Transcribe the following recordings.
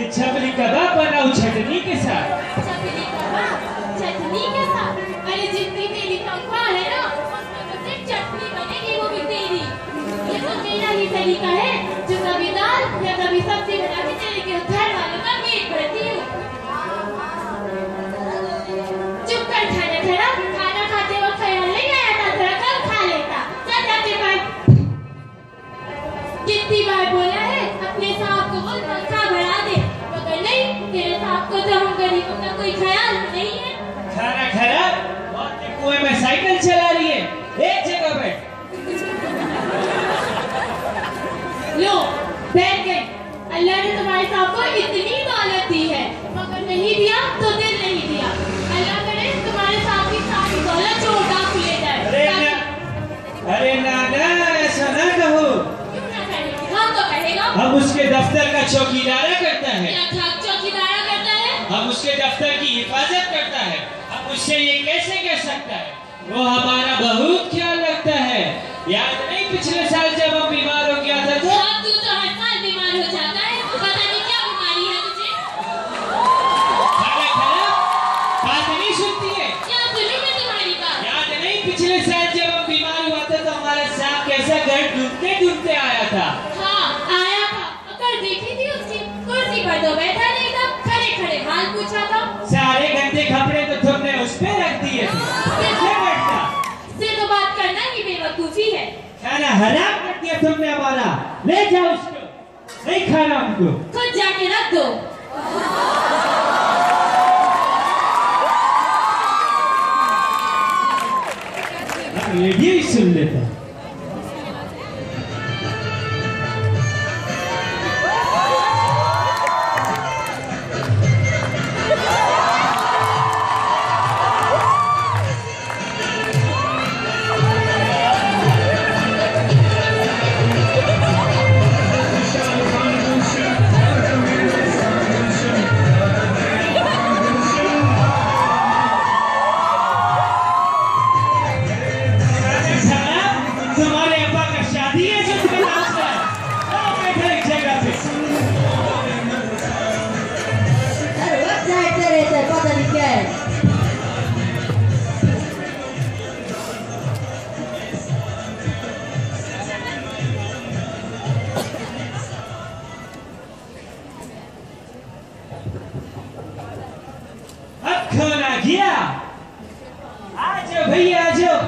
कि छपली कबाब बनाओ चटनी के साथ। चटनी कबाब चटनी के साथ? अरे जितनी तेरी तनख्वाह है ना उसमें चटनी बनेगी वो भी तेरी। ये तो मेरा ही तरीका है, जो कभी दाल या कभी सब्ज़ी बना के तेरे के घर वालों का पेट भरती हूँ। चुप कर खाना खड़ा कोई ख्याल नहीं है। खाना खराब? के कुएँ में साइकिल चला रही है। एक जगह बैठ लो बैठ गए। अल्लाह ने तुम्हारे सांप को इतनी दौलत दी है। मगर नहीं दिया तो दिल नहीं दिया। अल्लाह करे तुम्हारे सांप की सारी दौलत चोर डाकू ले अरे ना अरे नाना ऐसा ना कहो। क्यों ना कहे हम तो कहेगा। हम उसके दफ्तर का चौकीदारा करता है क्या ठाक चौकीदारा करता है हम उसके दफ्तर की हिफाजत करता है। हम उससे ये कैसे कह सकता है? वो हमारा बहुत ख्याल रखता है याद नहीं पिछले साल जब हम बीमार हो गया था तो अब तू तो हर साल बीमार हो जाता है पता नहीं क्या बीमारी है तुझे खाना खराब बात नहीं सुनती है क्या सुनी मैं तुम्हारी बात याद नहीं पिछले साल जब हम बीमार हुआ था तो हमारा सांप कैसा घर ढूंढते ढूंढते आया था हाँ आया था अगर देखी थी उसकी कुर्सी पर तो बैठा नहीं था खड़े खड़े हाल पूछा था सारे गंदे कपड़े तो तुमने उस पे रख दिए थे कैसे बैठता से तो बात करना ही बेवकूफ़ी है खाना हराम कर दिया तुमने हमारा ले जाओ उसको? नहीं खाना हमको खुद जाके रख दो। ये भी ही सुन लेता। अब कौन आ गया आ भैया आ जाओ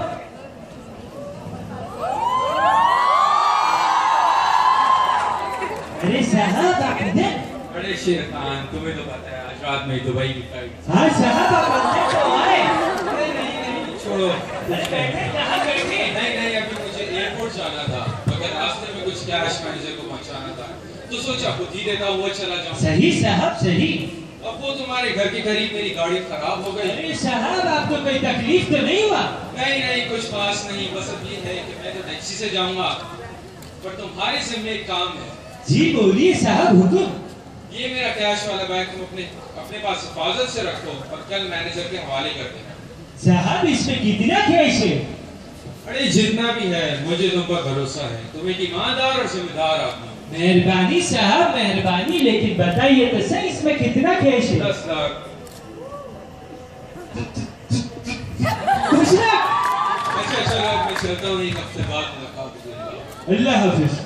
अरे साहब आप इधर बड़े शेर खान तुम्हें तो पता है आज रात में दुबई की फ़्लाइट हाँ साहब आप तो आए नहीं नहीं छोड़ो। अरे कहाँ नहीं नहीं अभी मुझे एयरपोर्ट जाना था मगर रास्ते में कुछ कैश मैनेजर को पहुंचाना था। तो सोचा खुद ही देता हुआ चला जाऊँ। सही साहब सही। अब वो तुम्हारे घर के करीब मेरी गाड़ी खराब हो गई। अरे साहब आपको कोई तकलीफ़ तो नहीं हुआ? नहीं नहीं कुछ खास नहीं बस अब ये है कि मैं तो टैक्सी से जाऊँगा। पर तुम्हारे जिम्मे एक काम है। जी बोलिए साहब हुकुम। ये मेरा कैश वाला बैग तुम अपने अपने पास हिफाजत से रखो और कल मैनेजर के हवाले कर देना। साहब इसमें कितना कैश है? अरे जितना भी है मुझे तुम पर भरोसा है। तुम एक ईमानदार और जिम्मेदार आदमी मेहरबानी साहब मेहरबानी लेकिन बताइए तो सही इसमें कितना कैश है दस लाख कुछ ना अच्छा चलो अब मैं चलता हूँ एक हफ़्ते बाद मुलाकात करूँगा अल्लाह हाफिज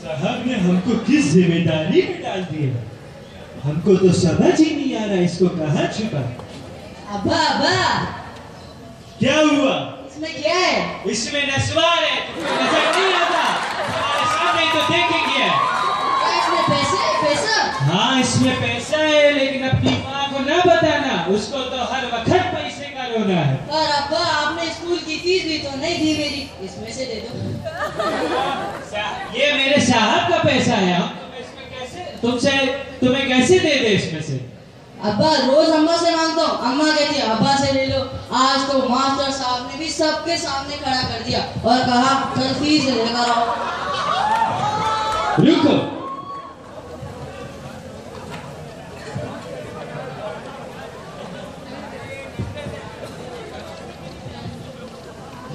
साहब ने हमको किस ज़िम्मेदारी में डाल दिया हमको तो समझ ही नहीं आ रहा इसको कहाँ छुपा अब्बा अब्बा क्या हुआ इसमें क्या है इसमें नस्वार है तुमको नज़र नहीं आता हमारे सामने ही तो देखे क्या इसमें पैसे है पैसा? हाँ इसमें पैसा है लेकिन अपनी माँ को ना बताना उसको तो हर वक्त पैसे का रोना है। और अब्बा आपने स्कूल की फ़ीस भी तो नहीं दी मेरी। इसमें से दे दो। ये मेरे साहब का पैसा है हम तुम्हें इसमें कैसे तुमसे तुम्हें कैसे दे दे इसमें से? अब्बा रोज अम्मा से माँगता हूँ। अम्मा कहती है अब्बा से ले लो। आज तो मास्टर साहब ने भी सबके सामने खड़ा कर दिया और कहा कल फ़ीस लेकर आओ। रुको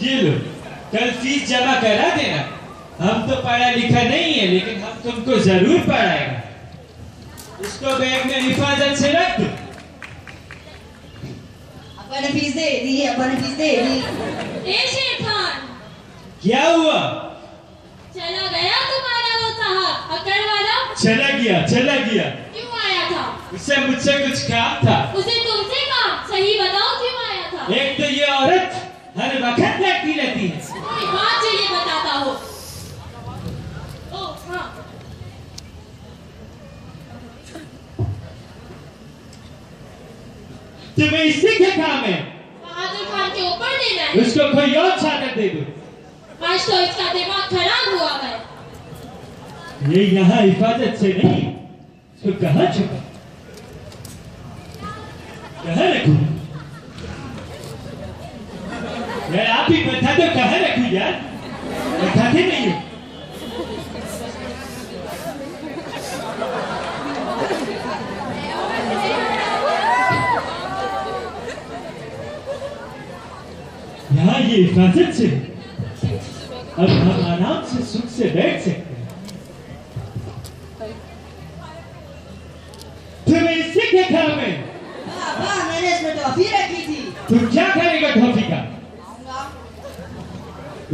ये लो कल फ़ीस जमा करा देना। हम तो पढ़ा लिखा नहीं है लेकिन हम तुमको ज़रूर पढ़ाएँगे। इसको बैग में हिफाजत से रख। दो अब्बा ने फ़ीस दे दी अब्बा ने फ़ीस दे दी। ए शेर खान क्या हुआ? चला गया अकड़ वाला चला गया चला गया क्यों आया था उससे मुझसे कुछ काम था उसे तुमसे कहा सही बताओ क्यों आया था एक तो ये औरत हर वक्त लड़ती रहती है कोई बात ये बताता हो ओ हाँ तुम्हें इससे क्या काम है बहादुर खान के ऊपर देना है उसको कोई और चादर दे दो आज तो इसका दिमाग खराब हुआ है ये यहाँ हिफाजत से नहीं तो कहाँ छुपा? कहाँ रखू? यार आप ही बता दो कहाँ रखूँ यार? बताते नहीं हो। यहाँ ये हिफाजत से अब हम आराम से सुख से बैठ सकते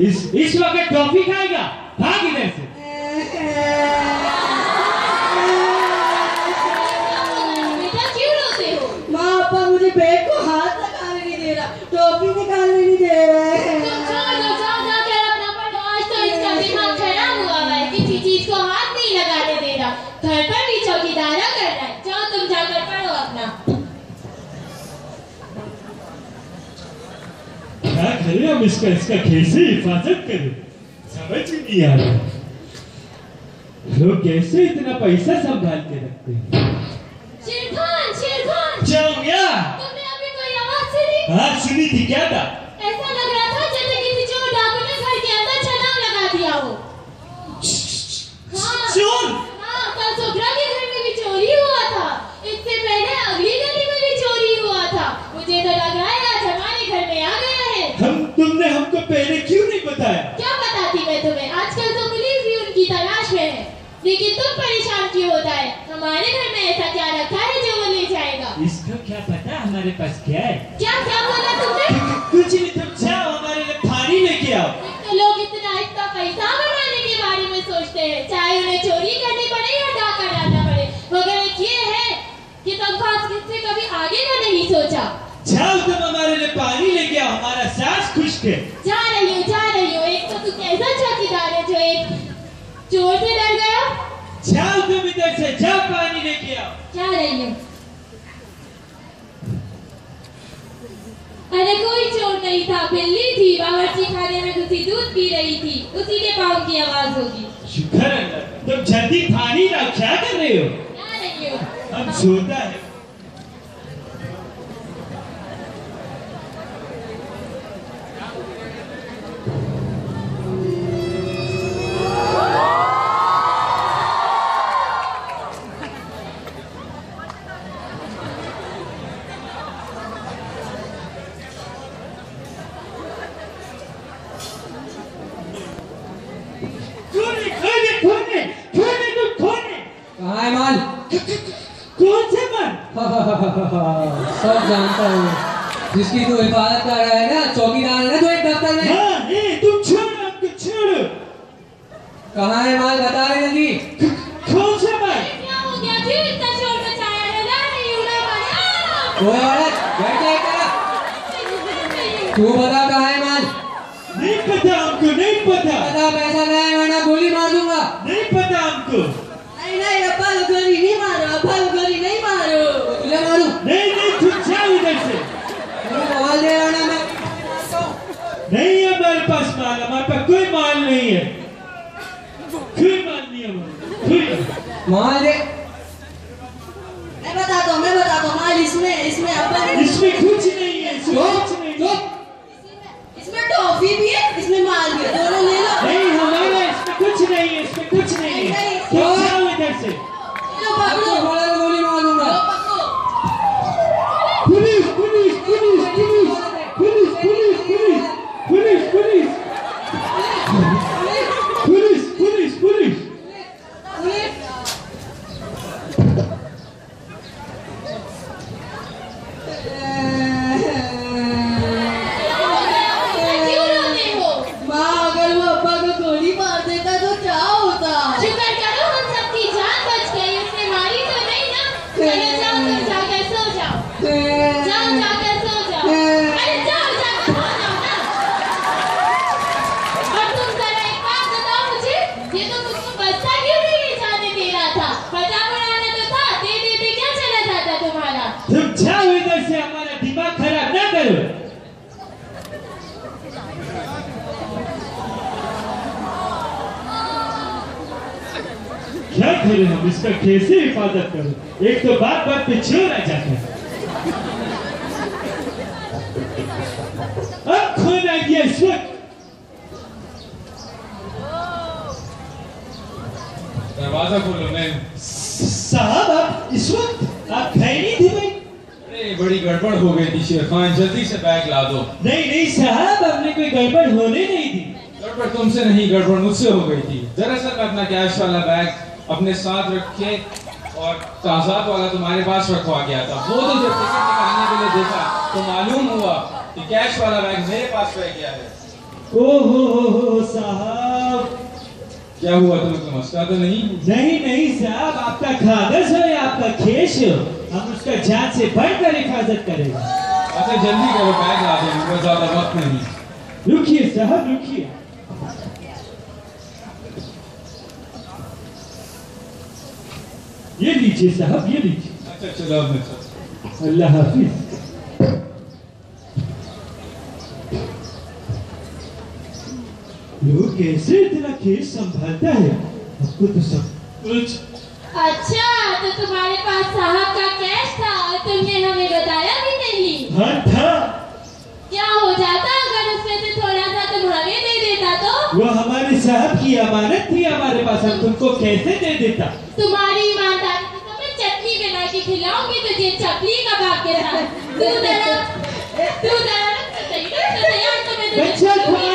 इस इस वक्त ट्रॉफी खाएगा? भाग इधर। हम इसका इसका कैसे हिफाजत करें समझ ही नहीं आ रहा लोग कैसे इतना पैसा संभाल के रखते हैं शेरखान शेरखान क्या हो गया तुमने अभी कोई आवाज़ सुनी? हाँ सुनी थी क्या था ऐसा लग रहा था जैसे किसी चोर डाकू ने घर के अंदर छलांग लगा दिया हो हाँ चोर हाँ कल सुभ्रा के घर में भी चोरी हुआ था इससे पहले अगली गली में भी चोरी हुआ था मुझे तो लग रहा है आज हमारे घर में आ गया है हम तुमने हमको पहले क्यों नहीं बताया क्या बताती मैं तुम्हें आजकल तो पुलिस भी उनकी तलाश में है लेकिन तुम परेशान क्यों होता है हमारे घर में ऐसा क्या रखा है जो वो ले जाएगा इसको क्या पता हमारे पास क्या है? क्या क्या बोला तुमने? कुछ नहीं तुम जाओ हमारे लिए पानी लेके आओ। तो लोग इतना इतना पैसा बनाने के बारे में सोचते हैं। चाहे उन्हें चोरी करनी पड़े या डाका डालना पड़े। मगर एक ये है कि तुम खास किससे कभी आगे का नहीं सोचा। जाओ तुम हमारे लिए पानी लेके आओ। हमारा सांस खुश है जा रही हूँ जा रही हूँ। एक तो तू कैसा चौकीदार है जो एक चोर से डर गया? जाओ तुम इधर से जाओ पानी लेके आओ। जा रही हूँ। अरे कोई चोर नहीं था बिल्ली थी बावर्ची खाने में घुसी दूध पी रही थी उसी के पाँव की आवाज़ होगी शुक्र है। तुम जल्दी थानी ना क्या कर रहे हो क्या रही हो अब सोता है सब जानता हूँ। जिसकी तू हिफाजत कर रहा है ना चौकीदार है ना जो एक दफ्तर में। हाँ ए तुम छेड़ छेड़ छोड़ो। कहाँ है माल बता रहे जल्दी कौन से माल? हो है हूँ ओए औरत बैठ जा तू बता कहाँ है माल नहीं पता हमको नहीं पता बता पैसा नहीं है वरना गोली मार दूँगा नहीं पता हमको नहीं नहीं अब्बा को गोली नहीं मारो अब्बा को गोली नहीं मारो तुझे मारू नहीं नहीं तुम जाओ इधर से तू मोबाइल दे रहा ना मैं नहीं है हमारे पास माल हमारे पास कोई माल नहीं है। कोई माल नहीं है माल दे मैं बताता हूँ। मैं बताता हूँ माल इसमें इसमें अब्बा ने इसमें कुछ नहीं है इसमें कुछ नहीं है। इसमें टॉफी भी है इसमें माल भी है। दोनों ले लो। नहीं हमारा इसमें कुछ नहीं है इसमें कुछ नहीं है। जाओ इधर से। करें हम इसका कैसे हिफाजत करें? एक तो बात बात पे आ जाता है अब खून गया इस वक्त दरवाज़ा खोलो मैं। साहब आप इस वक्त आप नहीं थे भाई। अरे बड़ी गड़बड़ हो गई थी शेर खान जल्दी से बैग ला दो। नहीं नहीं साहब हमने कोई गड़बड़ होने नहीं दी। गड़बड़ तुमसे नहीं गड़बड़ मुझसे हो गई थी। दरअसल मैं अपना कैश वाला बैग अपने साथ रखे और कागजात वाला तुम्हारे पास रखवा गया था। वो तो जब टिकट निकालने के लिए देखा तो मालूम हुआ कि कैश वाला बैग मेरे पास रह गया है। ओ हो हो हो साहब। क्या हुआ तुम्हें कोई मसला तो नहीं? नहीं नहीं साहब आपका कागज़ हो या आपका खेश हम उसका जान से बढ़कर हिफाजत करेंगे। अच्छा जल्दी करो बैग ला दो ज़्यादा वक्त नहीं रुकिए साहब रुकिए। ये लीजिए साहब ये लीजिए। अच्छा हूँ। अल्लाह हाफिज। लोग कैसे इतना केस संभालता है? आपको तो सब कुछ। अच्छा तो तुम्हारे पास साहब का कैश था और तुमने हमें बताया भी नहीं। हाँ था। क्या हो जाता अगर उसमें से थोड़ा सा तुम हमें दे देता तो? वो हमारे साहब की अमानत थी हमारे पास। हम तुमको कैसे दे देता? तुम्हारी में खिलाऊँगी तुझे चपली का भाग्य रहा। तू तू तू दर्द तो तैयार तो मैं तुझे